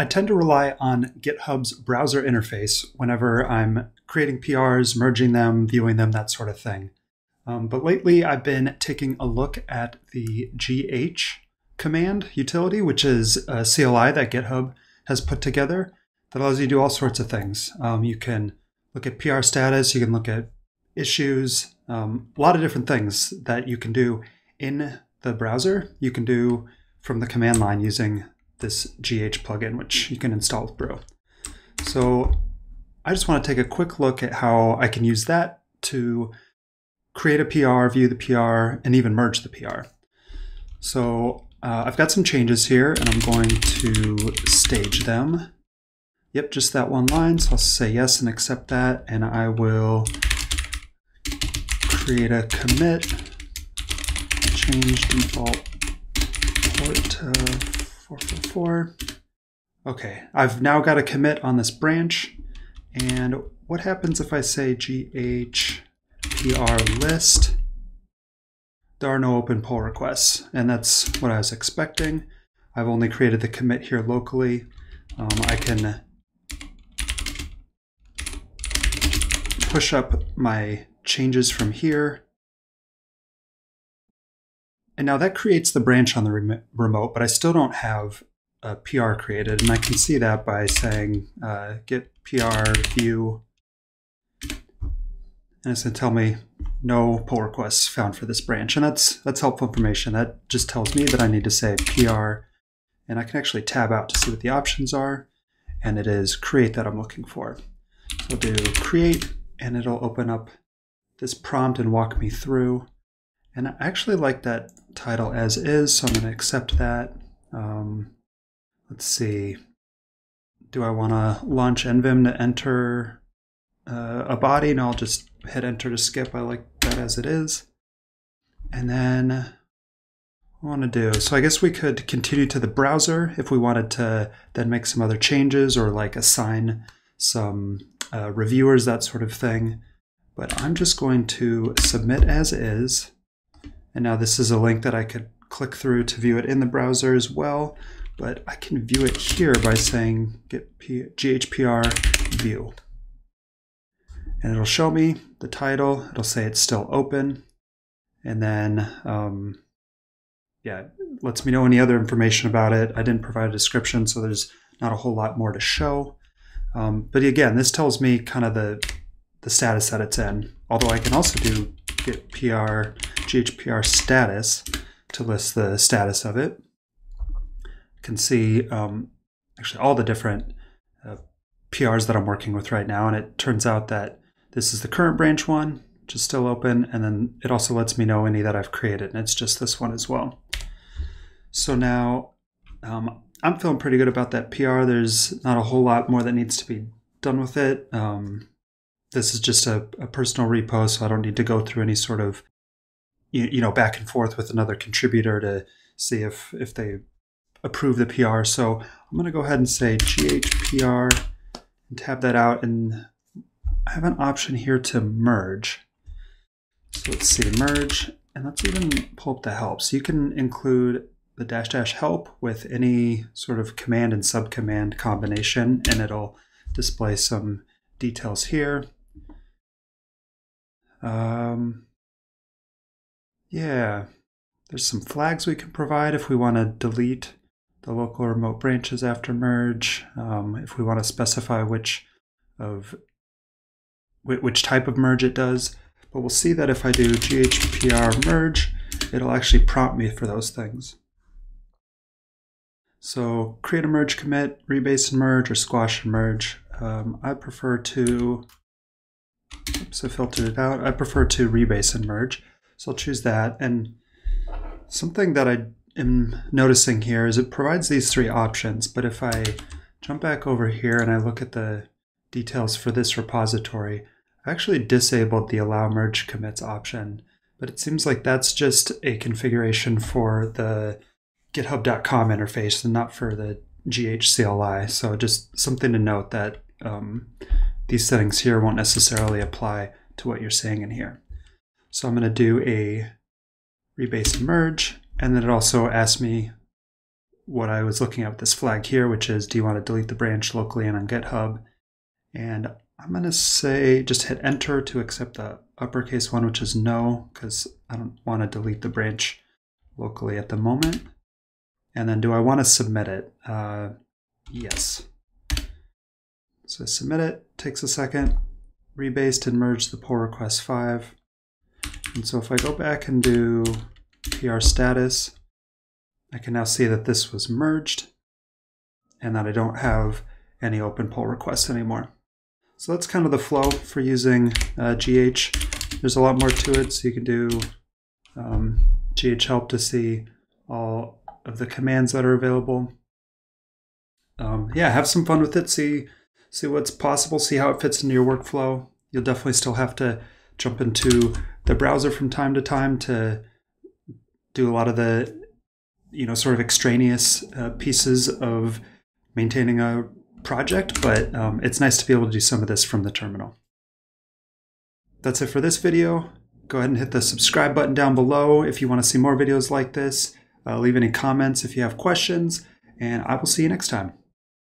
I tend to rely on GitHub's browser interface whenever I'm creating PRs, merging them, viewing them, that sort of thing. Um, but lately, I've been taking a look at the GH command utility, which is a CLI that GitHub has put together that allows you to do all sorts of things. Um, you can look at PR status, you can look at issues, um, a lot of different things that you can do in the browser. You can do from the command line using this GH plugin, which you can install with Brew. So I just want to take a quick look at how I can use that to create a PR, view the PR, and even merge the PR. So uh, I've got some changes here, and I'm going to stage them. Yep, just that one line. So I'll say yes and accept that, and I will create a commit, change default port to 444. Okay, I've now got a commit on this branch. And what happens if I say GHPR list? There are no open pull requests, and that's what I was expecting. I've only created the commit here locally. Um, I can push up my changes from here. And now that creates the branch on the rem remote, but I still don't have a PR created. And I can see that by saying uh, get PR view. And it's going to tell me no pull requests found for this branch. And that's, that's helpful information. That just tells me that I need to say PR. And I can actually tab out to see what the options are. And it is create that I'm looking for. So I'll do create, and it'll open up this prompt and walk me through. And I actually like that title as is, so I'm going to accept that. Um, let's see. Do I want to launch NVim to enter uh, a body? No, I'll just hit enter to skip. I like that as it is. And then I want to do, so I guess we could continue to the browser if we wanted to then make some other changes or like assign some uh, reviewers, that sort of thing. But I'm just going to submit as is. And now this is a link that I could click through to view it in the browser as well. But I can view it here by saying get P GHPR view. And it'll show me the title. It'll say it's still open. And then, um, yeah, lets me know any other information about it. I didn't provide a description, so there's not a whole lot more to show. Um, but again, this tells me kind of the the status that it's in. Although I can also do get PR, GHPR status to list the status of it. You can see um, actually all the different uh, PRs that I'm working with right now. And it turns out that this is the current branch one, which is still open. And then it also lets me know any that I've created. And it's just this one as well. So now um, I'm feeling pretty good about that PR. There's not a whole lot more that needs to be done with it. Um, this is just a, a personal repo, so I don't need to go through any sort of you, you know back and forth with another contributor to see if if they approve the PR. So I'm going to go ahead and say GHPR and tab that out, and I have an option here to merge. So let's see, merge, and let's even pull up the help. So you can include the dash dash help with any sort of command and subcommand combination, and it'll display some details here. Um, yeah, there's some flags we can provide if we want to delete the local remote branches after merge. Um, if we want to specify which of which type of merge it does. But we'll see that if I do GHPR merge, it'll actually prompt me for those things. So create a merge commit, rebase and merge, or squash and merge. Um, I prefer to I filtered it out. I prefer to rebase and merge. So I'll choose that. And something that I am noticing here is it provides these three options. But if I jump back over here and I look at the details for this repository, I actually disabled the allow merge commits option. But it seems like that's just a configuration for the github.com interface and not for the GHCLI. So just something to note that um, these settings here won't necessarily apply to what you're saying in here. So I'm going to do a rebase merge, and then it also asks me what I was looking at with this flag here, which is do you want to delete the branch locally and on GitHub? And I'm going to say just hit enter to accept the uppercase one, which is no, because I don't want to delete the branch locally at the moment. And then do I want to submit it? Uh, yes. So I submit it, takes a second, rebased and merged the pull request 5. And so if I go back and do PR status, I can now see that this was merged and that I don't have any open pull requests anymore. So that's kind of the flow for using uh, GH. There's a lot more to it, so you can do um, GH help to see all of the commands that are available. Um, yeah, have some fun with it. See see what's possible. See how it fits into your workflow. You'll definitely still have to jump into the browser from time to time to do a lot of the you know sort of extraneous uh, pieces of maintaining a project, but um, it's nice to be able to do some of this from the terminal. That's it for this video. Go ahead and hit the subscribe button down below if you want to see more videos like this. Uh, leave any comments if you have questions, and I will see you next time.